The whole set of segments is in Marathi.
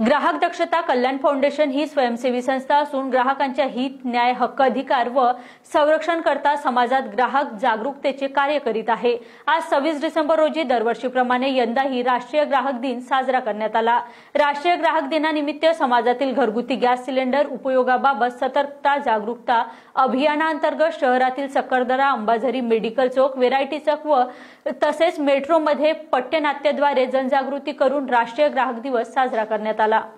ग्राहक दक्षता कल्याण फाउंडेशन ही स्वयंसेवी संस्था असून ग्राहकांच्या हित न्याय हक्क अधिकार व संरक्षण करता समाजात ग्राहक जागरूकतेचे कार्य करीत आहे. आज सव्वीस डिसेंबर रोजी दरवर्षीप्रमाणे यंदाही राष्ट्रीय ग्राहक दिन साजरा करण्यात आला. राष्ट्रीय ग्राहक दिनानिमित्त समाजातील घरगुती गॅस सिलेंडर उपयोगाबाबत सतर्कता जागरूकता अभियानांतर्गत शहरातील सक्करदरा अंबाझरी मेडिकल चौक व्हेरायटी चौक व तसेच मेट्रोमध्ये पट्टनाट्याद्वारे जनजागृती करून राष्ट्रीय ग्राहक दिवस साजरा करण्यात आला. Ta'ala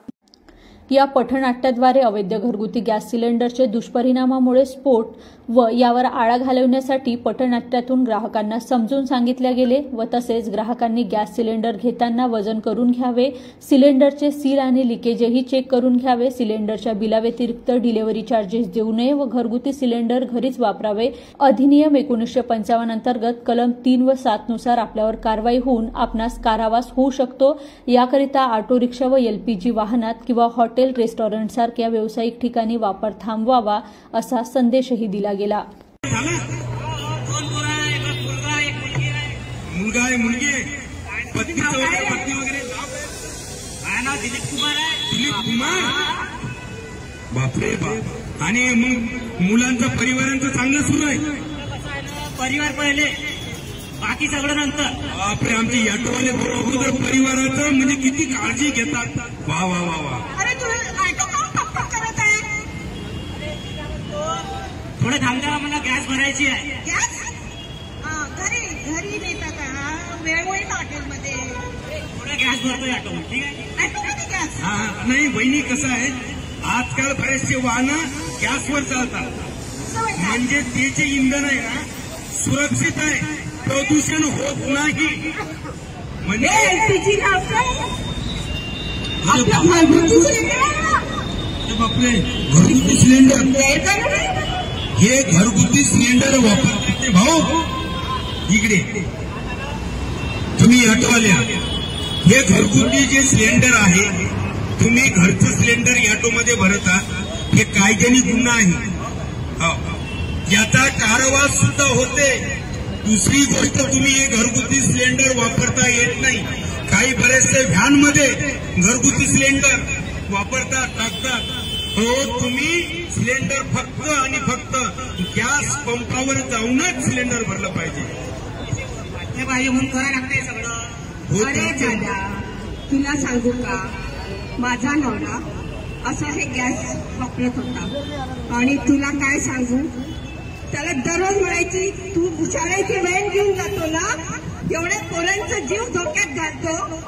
या पथनाट्याद्वारे अवैध घरगुती गॅस सिलेंडरचे दुष्परिणामामुळे स्फोट व यावर आळा घालवण्यासाठी पथनाट्यातून ग्राहकांना समजून सांगितले गेले व तसेच ग्राहकांनी गॅस सिलेंडर घेताना वजन करून घ्यावे सिलेंडरचे सील आणि लिकेजही चेक करून घ्यावे सिलेंडरच्या बिलाव्यतिरिक्त डिलिव्हरी चार्जेस देऊ नये व घरगुती सिलेंडर घरीच वापरावे. अधिनियम एकोणीसशे पंचावन्न अंतर्गत कलम तीन व सात नुसार आपल्यावर कारवाई होऊन आपणास कारावास होऊ शकतो. याकरिता ऑटो रिक्षा व एलपीजी वाहनात किंवा हॉटेल रेस्टॉरंट सारख्या व्यावसायिक ठिकाणी वापर थांबवावा असा संदेशही दिला गेला. झाला दोन मुलं आहे एक मुलगा एक मुलगी आहे मुलगा आहे. मुलगी आहे पत्नीचं वगैरे पत्नी वगैरे. नाव काय? माझं नाव? दिलीप कुमार आहे. दिलीप कुमार? बापरे बाप. आणि मग मुलांचं परिवारांचं चांगलं सुरू आहे. परिवार पहिले. बाकी सगळं नंतर. बापरे आमचे ऑटोवाले अगोदर परिवाराचं म्हणजे किती काळजी घेतात. वा वा वा वा. थोडं थांबल्यावर मला गॅस भरायची आहे. गॅस? घरी घरी नेता का वेळ होईल हॉटेलमध्ये. थोडं गॅस भरतोय ऑटो ठीक आहे? ऑटोमध्ये गॅस? हा नाही वहिनी कसं आहे आजकाल बरेचसे वाहनं गॅसवर चालतात. सवय झाली. म्हणजे ते जे इंधन आहे ना सुरक्षित आहे प्रदूषण होत नाही. म्हणजे एलपीजी आपलं अरे आपलं बाप- घरगुती सिलेंडर बापरे घरगुती. हे घरगुती सिलेंडर वापरते भाऊ. इकडे. तुम्ही ऑटोवाल्या. हे घरगुती जे सिलेंडर आहे तुम्ही घरचं सिलेंडर ऑटोमध्ये भरता. हे कायद्याने गुन्हा आहे. हो. याचा कारवास सुद्धा होते. दुसरी गोष्ट तुम्ही हे घरगुती सिलेंडर वापरता येत नाही. काही बरेचसे व्हॅनमध्ये घरगुती सिलेंडर वापरतात टाकतात. हो तुम्ही सिलेंडर फक्त आणि फक्त गॅस पंपावर जाऊनच सिलेंडर भरलं पाहिजे. ते म्हणून करायला लागते सगळं. हो अरे तर- दादा तुला सांगू का? माझा नवरा असा हे गॅस वापरत होता. आणि तुला काय सांगू? त्याला दररोज म्हणायची तू शाळेची व्हॅन घेऊन जातो ना? एवढ्या पोरांचा जीव धोक्यात घालतो.